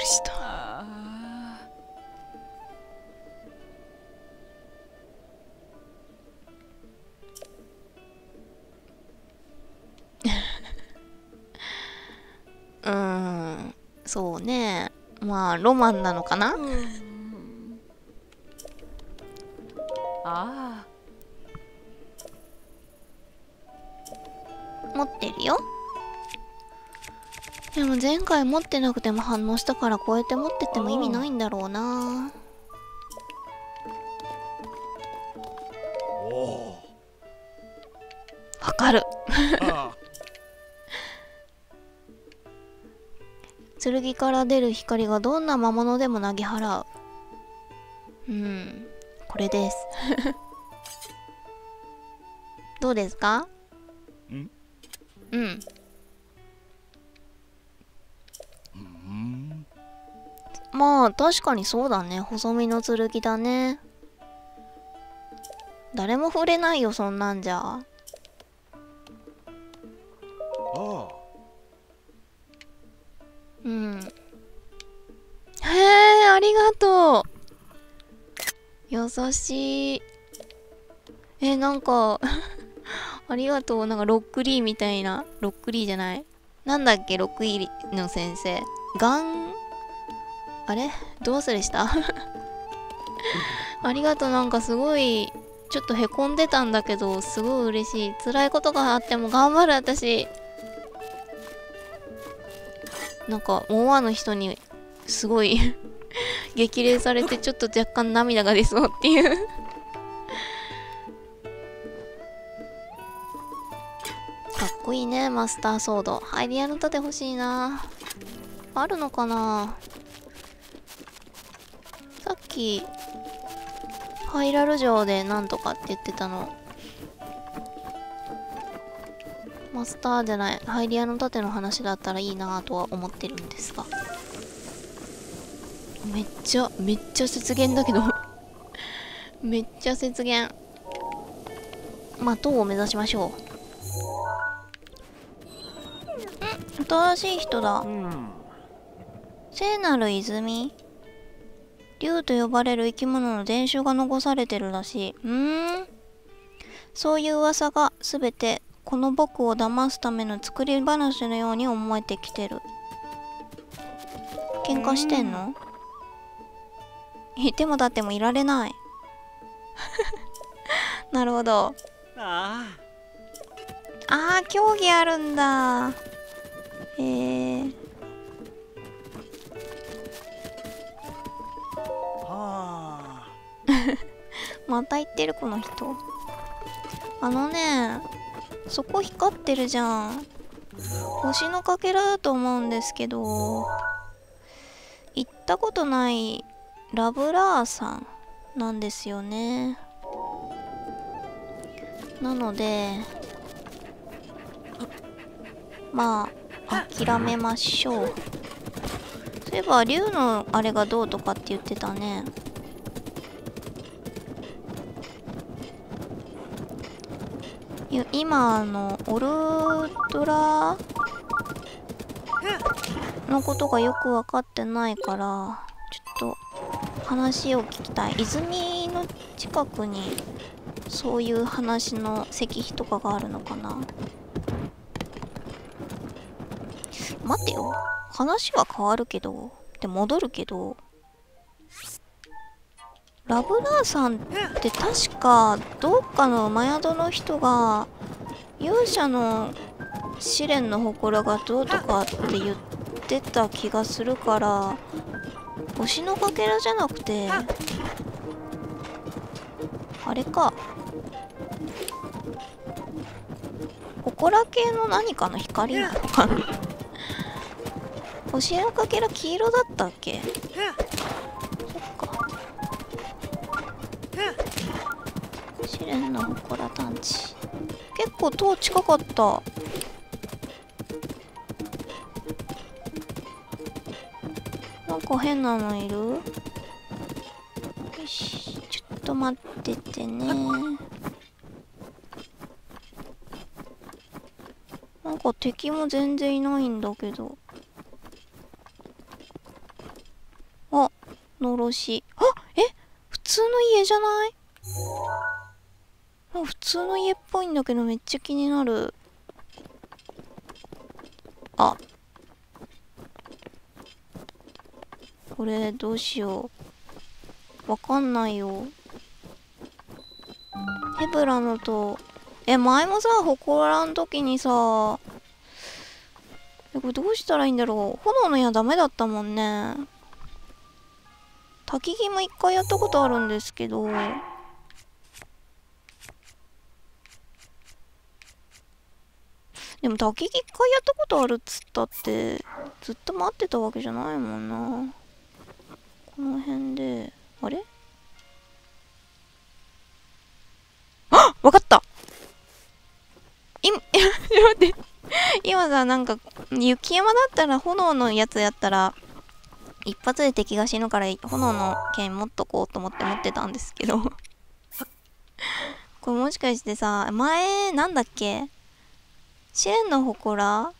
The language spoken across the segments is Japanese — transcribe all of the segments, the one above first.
りした。うーんそうね。まあロマンなのかな？あ前回持ってなくても反応したからこうやって持ってっても意味ないんだろうな。わかる。剣から出る光がどんな魔物でも投げ払う。うんこれです。どうですか？うんまあ確かにそうだね。細身の剣だね。誰も触れないよそんなんじゃ。うん。へえありがとう。優しい。えなんか ありがとう。なんかロックリーみたいな。ロックリーじゃない。なんだっけロックリーの先生。ガンあれ？どう忘れした？ありがとう。なんかすごいちょっとへこんでたんだけどすごい嬉しい。辛いことがあっても頑張る私。なんか思わぬ人にすごい 激励されてちょっと若干涙が出そうっていう。かっこいいねマスターソード。ハイリアの盾欲しいな。あるのかな？さっきハイラル城でなんとかって言ってたの。マスターじゃないハイリアの盾の話だったらいいなとは思ってるんですが。めっちゃめっちゃ雪原だけど。めっちゃ雪原。まあ塔を目指しましょう。新しい人だ。聖なる泉？竜と呼ばれる生き物の伝承が残されてるらしい。うーん。そういう噂が全てこの僕を騙すための作り話のように思えてきてる。喧嘩してんの？いてもだってもいられない。なるほど。ああー競技あるんだ。へえあまた言ってるこの人。あのねそこ光ってるじゃん。星のかけらだと思うんですけど行ったことないラブラーさんなんですよね。なのでまあ諦めましょう。そういえば竜のあれがどうとかって言ってたねいや今あのオルトラのことがよく分かってないからちょっと話を聞きたい。泉の近くにそういう話の石碑とかがあるのかな？待てよ。話は変わるけどで戻るけど。ラブラーさんって確かどっかのマヤドの人が勇者の試練の祠がどうとかって言ってた気がするから星のかけらじゃなくてあれか。祠系の何かの光なのかな。星のかけら黄色だったっけ？試練の祠探知結構塔近かった。なんか変なのいる？よしちょっと待っててね。なんか敵も全然いないんだけど。あ、のろし。普通の家じゃない？あ普通の家っぽいんだけどめっちゃ気になる。あ。これどうしよう。わかんないよ。ヘブラのと、え、前もさ、ホコラの時にさ、これどうしたらいいんだろう。炎の矢ダメだったもんね。焚き木も一回やったことあるんですけど、でも焚き木一回やったことあるっつったって、ずっと待ってたわけじゃないもんな。この辺で、あれ？あわかった！い、待って。今さ、なんか、雪山だったら炎のやつやったら、一発で敵が死ぬから炎の剣持っとこうと思って持ってたんですけど。これもしかしてさ、前、なんだっけ？試練の祠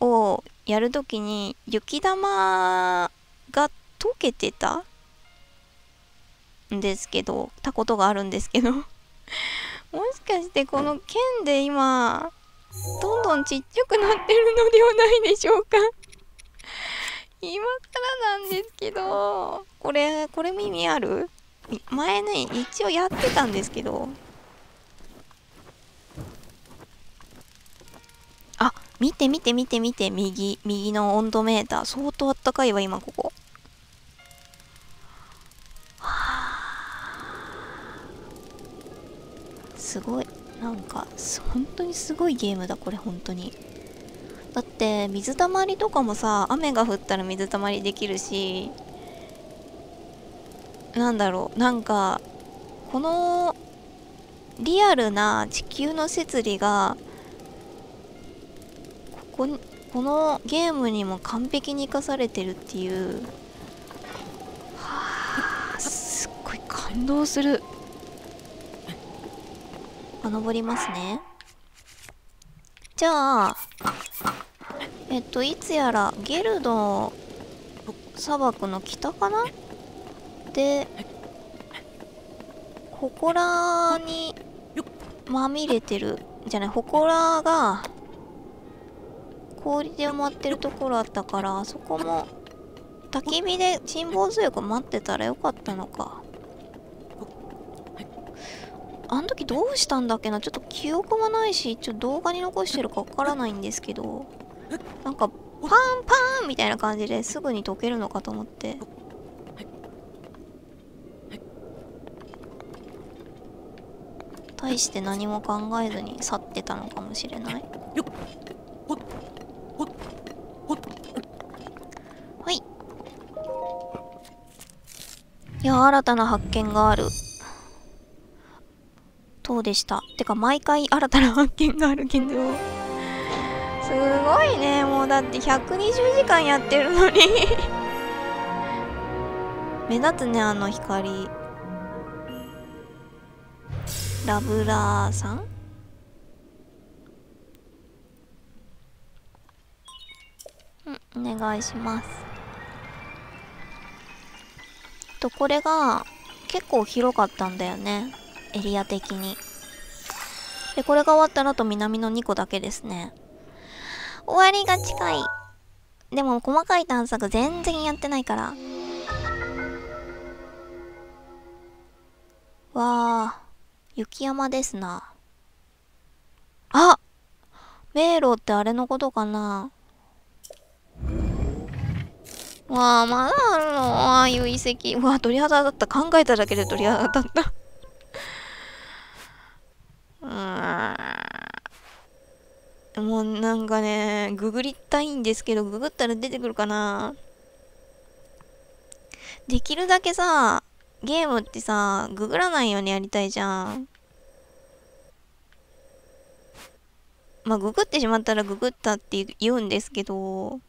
をやるときに雪玉が溶けてた？んですけど、たことがあるんですけど。もしかしてこの剣で今、どんどんちっちゃくなってるのではないでしょうか？今からなんですけど、これ、これ耳ある？前ね、一応やってたんですけど。あ、見て見て見て見て、右、右の温度メーター。相当あったかいわ、今ここ。すごい。なんか、本当にすごいゲームだ、これ、本当に。だって水たまりとかもさ雨が降ったら水たまりできるしなんだろうなんかこのリアルな地球の摂理がこここのゲームにも完璧に生かされてるっていうはあすっごい感動する。あ登りますね。じゃあえっと、いつやらゲルド砂漠の北かな？で、祠にまみれてる、じゃない、祠が氷で埋まってるところあったから、そこも焚き火で辛抱強く待ってたらよかったのか。あの時どうしたんだっけな？ちょっと記憶もないし、ちょっと動画に残してるかわからないんですけど。なんかパンパンみたいな感じですぐに溶けるのかと思って。大して何も考えずに去ってたのかもしれない。はい。いや新たな発見がある。どうでした？てか毎回新たな発見があるけど。すごいね。もうだって120時間やってるのに。目立つねあの光。ラブラーさん？うんお願いします。とこれが結構広かったんだよね。エリア的に。でこれが終わったらと南の2個だけですね。終わりが近い。でも細かい探索全然やってないから。わあ、雪山ですな。あ迷路ってあれのことかなわあ、まだあるの？ああいう遺跡。うわ鳥肌だった。考えただけで鳥肌だった。うーん。もうなんかね、ググりたいんですけど、ググったら出てくるかな。できるだけさ、ゲームってさ、ググらないようにやりたいじゃん。まあ、ググってしまったらググったって言うんですけど、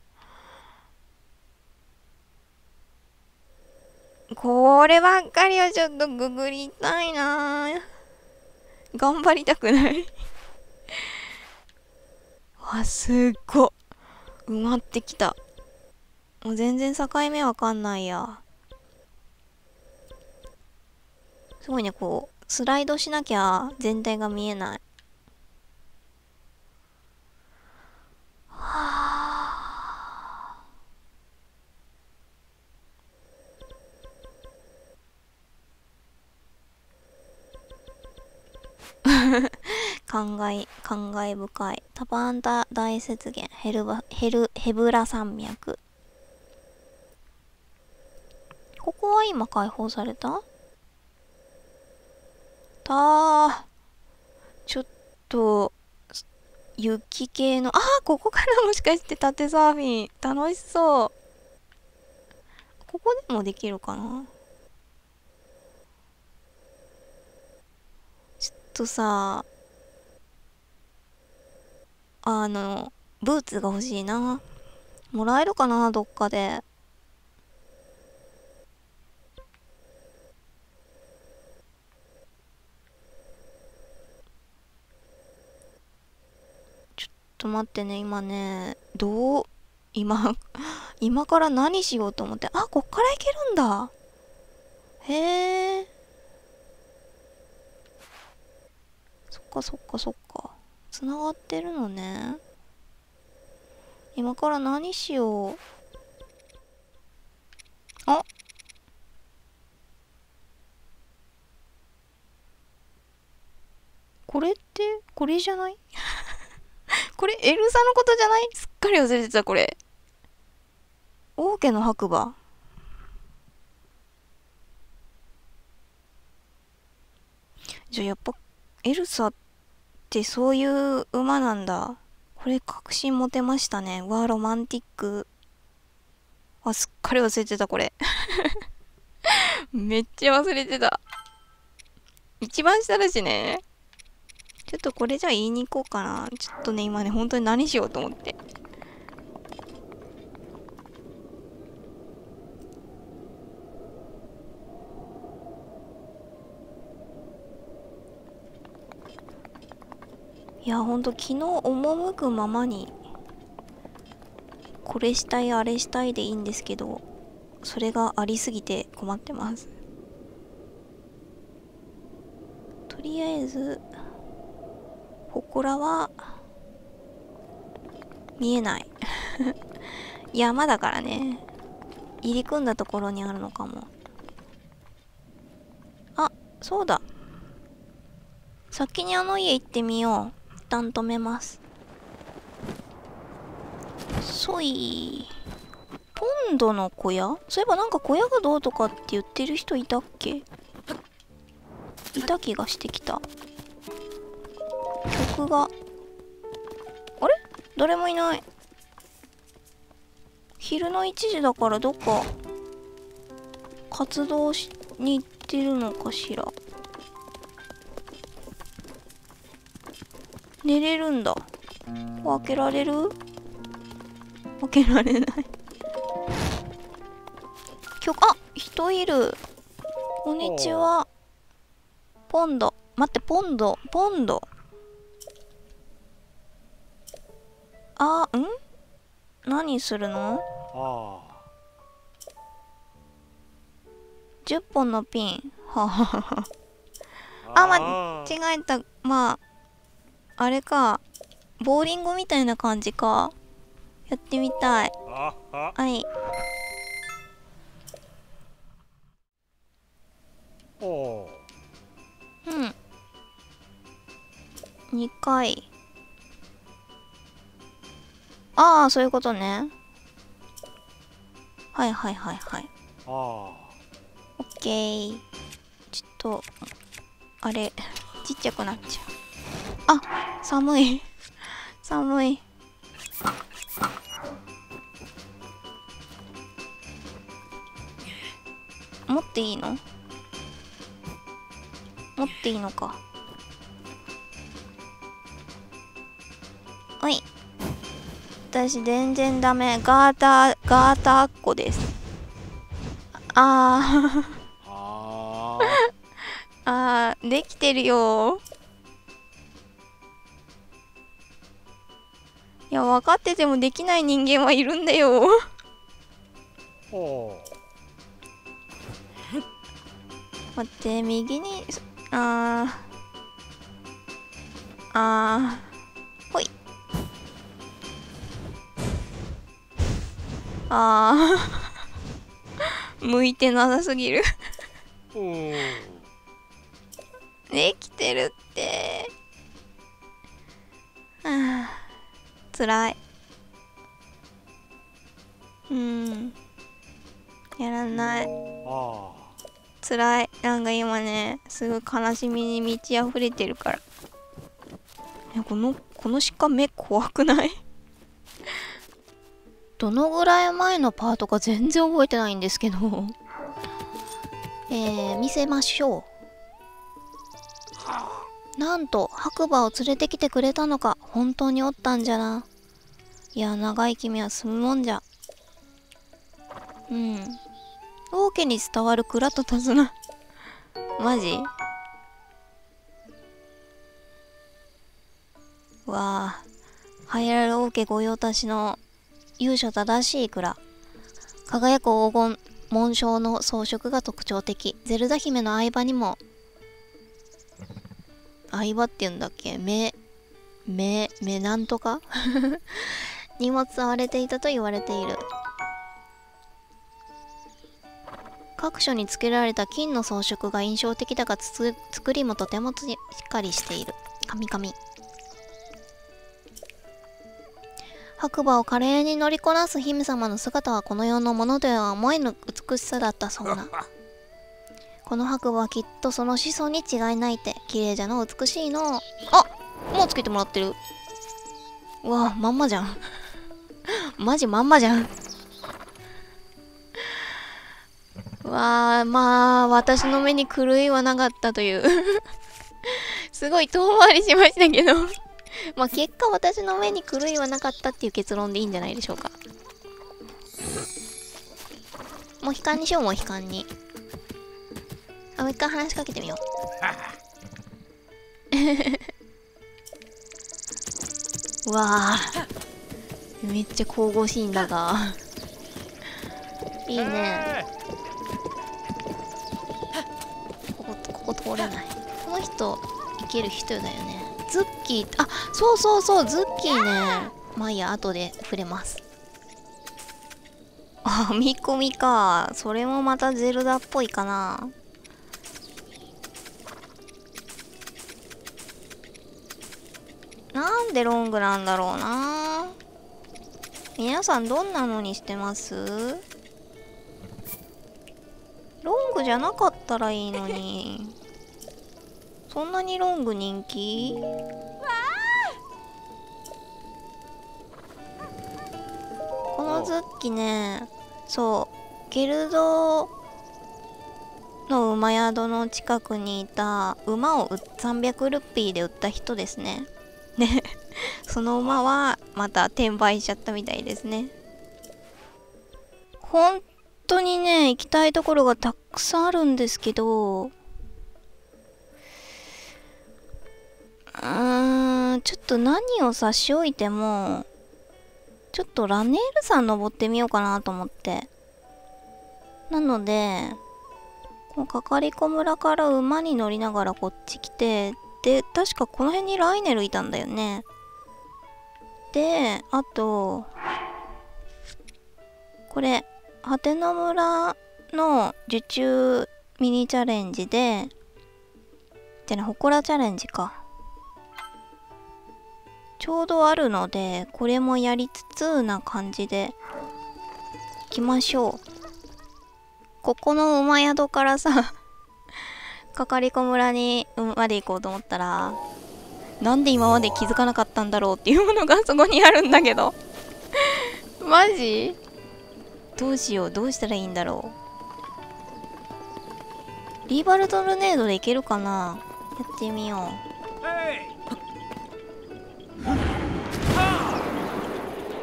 こればっかりはちょっとググりたいな。頑張りたくない。わ、すっご。埋まってきた。もう全然境目わかんないや。すごいね、こう、スライドしなきゃ全体が見えない。感慨、感慨深い。タパンタ大雪原、ヘルバ、ヘル、ヘブラ山脈。ここは今解放された？たー。ちょっと、雪系の、あー、ここからもしかして縦サーフィン。楽しそう。ここでもできるかな？ちょっとさ、あの、ブーツが欲しいな。もらえるかなどっかで。ちょっと待ってね、今ね、どう、今、今から何しようと思って、あ、こっから行けるんだ。へえ。そっかそっかそっか。つながってるのね。今から何しよう。あ。これってこれじゃない？これエルサのことじゃない？すっかり忘れてたこれ。王家の白馬。じゃあやっぱエルサってそういう馬なんだ。これ確信持てましたね。わロマンティックあすっかり忘れてたこれ。めっちゃ忘れてた。一番下だしね。ちょっとこれじゃあ言いに行こうかな。ちょっとね、今ね、本当に何しようと思って。いや、ほんと昨日赴くままに、これしたい、あれしたいでいいんですけど、それがありすぎて困ってます。とりあえず、祠は見えない。山だからね。入り組んだところにあるのかも。あそうだ。先にあの家行ってみよう。旦止めます。そいポンドの小屋？そういえばなんか小屋がどうとかって言ってる人いたっけ？いた気がしてきた。曲が。あれ？誰もいない。昼の1時だからどっか活動しに行ってるのかしら。寝れるんだ。開けられる？開けられない。曲あ人いる。こんにちは。ポンド。待ってポンド。ポンド。あん？何するの？あ10本のピン。はははあ間違えた。まああれかボーリングみたいな感じかやってみたいはいうん2回ああ、そういうことね。はいはいはいはい。ああ。オッケー。ちょっと、あれ、ちっちゃくなっちゃう。あ、寒い。寒い。持っていいの？持っていいのか。はい。私全然ダメガーターガーターっ子ですあああー できてるよや分かっててもできない人間はいるんだよ。お待って右にそあー。あー。ほい。あー。向いてなさすぎる。おできてるって。はあつらい。うん。やらない。あつらい。なんか今ねすごい悲しみに満ち溢れてるから。えこのこの鹿目怖くない？どのぐらい前のパートか全然覚えてないんですけど。えー、見せましょうなんと白馬を連れてきてくれたのか本当におったんじゃな。いや長い君は住むもんじゃ。うん。王家に伝わる蔵と手綱マジ？わあ。栄えられる王家御用達の由緒正しい蔵。輝く黄金紋章の装飾が特徴的。ゼルダ姫の相場にも相場って言うんだっけ？目目目なんとか？にも使われていたと言われている。各所に付けられた金の装飾が印象的だがつ作りもとてもしっかりしている。カミカミ白馬を華麗に乗りこなす姫様の姿はこの世のものでは思えぬ美しさだったそうな。この白馬はきっとその子孫に違いないって。綺麗じゃの美しいの。あもうつけてもらってる。うわまんまじゃん。マジまんまじゃん。わあまあ私の目に狂いはなかったという。すごい遠回りしましたけど。まあ結果私の目に狂いはなかったっていう結論でいいんじゃないでしょうか。もう悲観にしようもう悲観に。あもう一回話しかけてみよう。う わあ。めっちゃ神々しいんだが。いいね。ここここ通れない。この人いける人だよね。ズッキー。あそうそうそうズッキーね。まあいいや後で触れます。あ編み込みか。それもまたゼルダっぽいかなでロングなんだろうな。皆さんどんなのにしてます？ロングじゃなかったらいいのに。そんなにロング人気？このズッキねそう。ゲルドの馬宿の近くにいた馬を300ルピーで売った人ですね。その馬はまた転売しちゃったみたいですね。本当にね行きたいところがたくさんあるんですけどうーんちょっと何を差し置いてもちょっとラネール山登ってみようかなと思って。なのでこのかかりこ村から馬に乗りながらこっち来てで確かこの辺にライネルいたんだよね。であとこれハテナ村の受注ミニチャレンジででねほこらチャレンジか。ちょうどあるのでこれもやりつつな感じで行きましょう。ここの馬宿からさ かかりこ村にまで行こうと思ったらなんで今まで気づかなかったんだろうっていうものがそこにあるんだけど。マジ？どうしようどうしたらいいんだろう。リーバルトルネードでいけるかな？やってみよ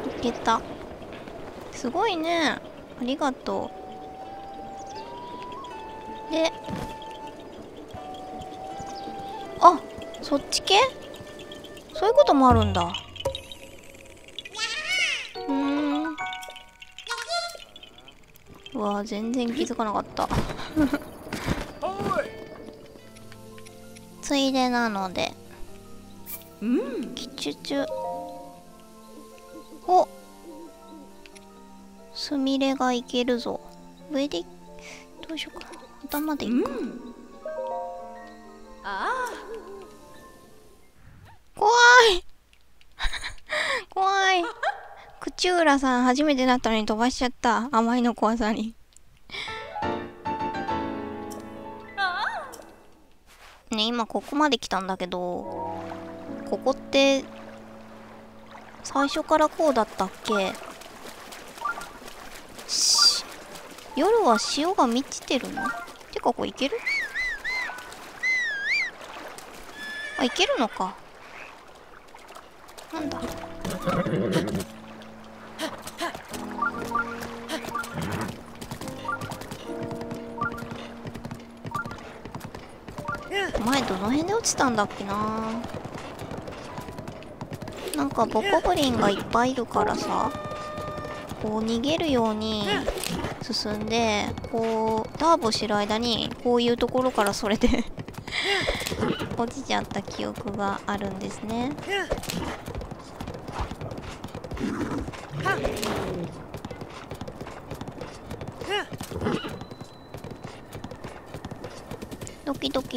う。いけた。すごいね。ありがとう。であそっち系？そういうこともあるんだ。うん。うわ全然気づかなかった。ついでなのでうんキチュチュ。お。すみれがいけるぞ。上でどうしようかな。頭でいくか、あ口浦さん初めてだったのに飛ばしちゃった。甘いの怖さに。ね今ここまで来たんだけどここって最初からこうだったっけ？し夜は潮が満ちてるの？てかこれいける？あいけるのか。なんだ？前どの辺で落ちたんだっけな。なんかボコブリンがいっぱいいるからさこう逃げるように進んでこうターボしてる間にこういうところからそれで 落ちちゃった記憶があるんですね。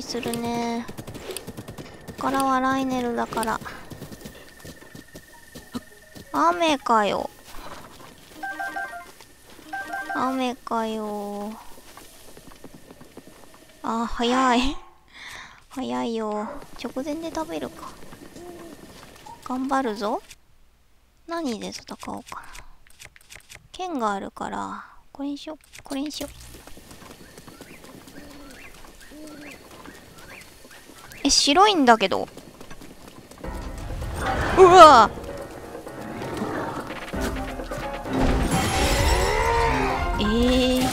するね。ここからはライネルだから。雨かよ。雨かよ。あ早い。早いよ。直前で食べるか。頑張るぞ。何で戦おうかな。剣があるからこれにしよこれにしよう。え白いんだけど。うわ。えー、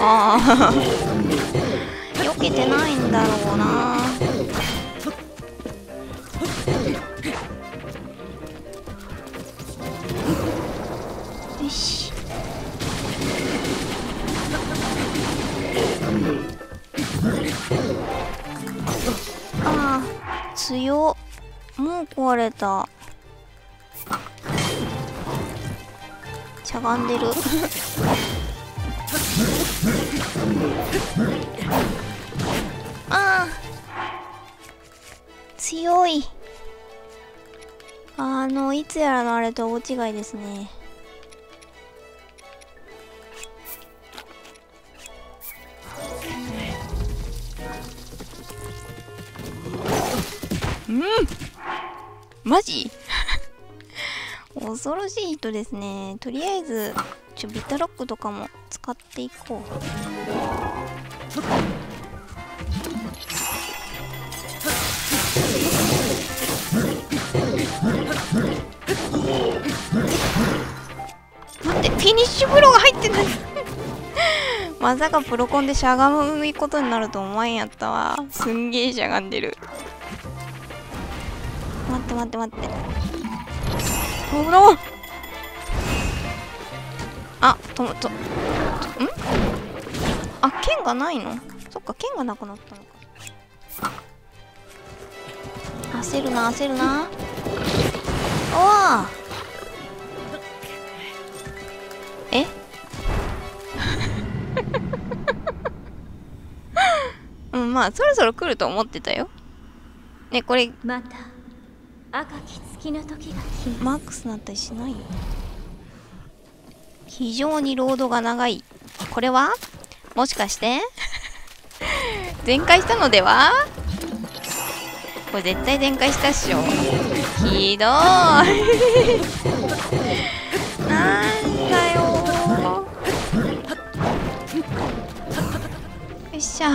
ああ 避けてないんだろうな。よし。ああ強もう壊れた。しゃがんでる。ああ強い。あのいつやらのあれと大違いですね。うん。マジ？恐ろしい人ですね。とりあえずちょビタロックとかも使っていこう。待ってフィニッシュブローが入ってない まさかプロコンでしゃがむことになると思わんやったわ。すんげえしゃがんでる。って待って待って。危なあともとん？あ剣がないの？そっか剣がなくなったのか。焦るな焦るな。おわえ？うんまあそろそろ来ると思ってたよ。ねこれ。また。赤き月の時がマックスなったりしないよ。非常にロードが長い。これは？もしかして？全開したのでは？これ絶対全開したっしょ。ひどい。なんだよ。よっしゃ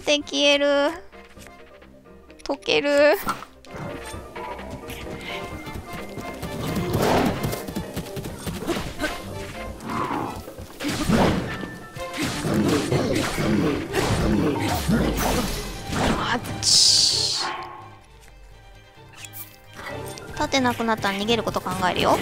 て消える。溶ける。あっち。立てなくなったら逃げること考えるよ。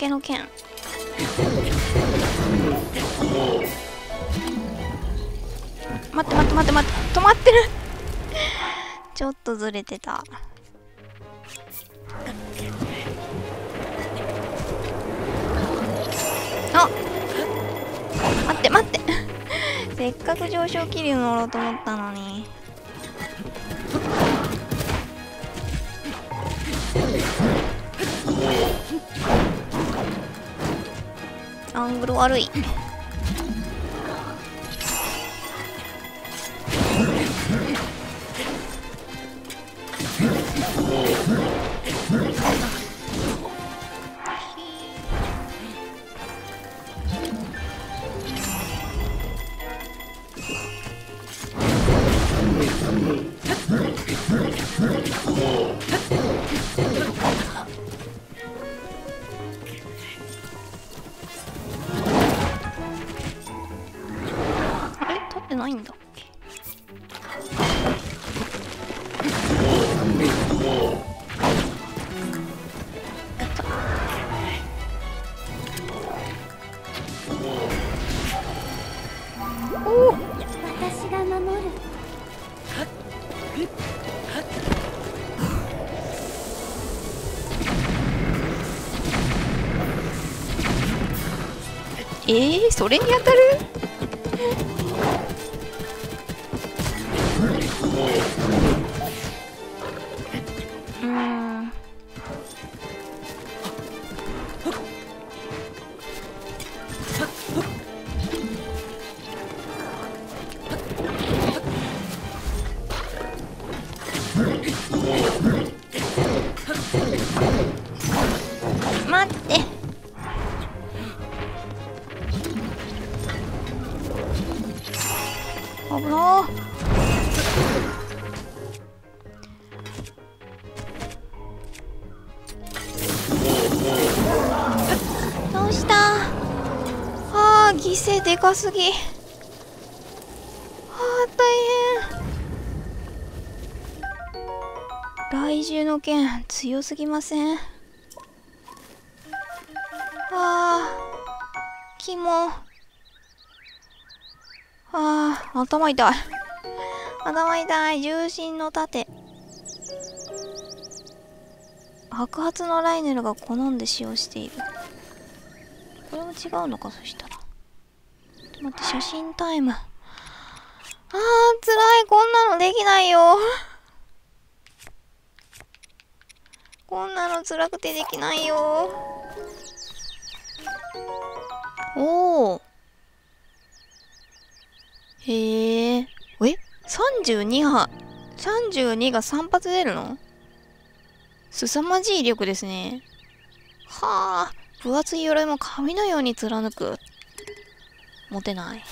りがとうオケの剣。待って待って待って待って。止まってる。ちょっとずれてた。あ待って待って。せっかく上昇気流乗ろうと思ったのに。アングル悪い。それに当たる？すぎ。あー大変。来獣の剣強すぎません。あーキモあー頭痛い。頭痛い。重心の盾。白髪のライネルが好んで使用している。これも違うのかそしたら。待って写真タイム。あー辛い。こんなのできないよ。こんなの辛くてできないよ。おおへえ？え32波32が3発出るの？凄まじい力ですね。はあ分厚い鎧も紙のように貫く。持てない。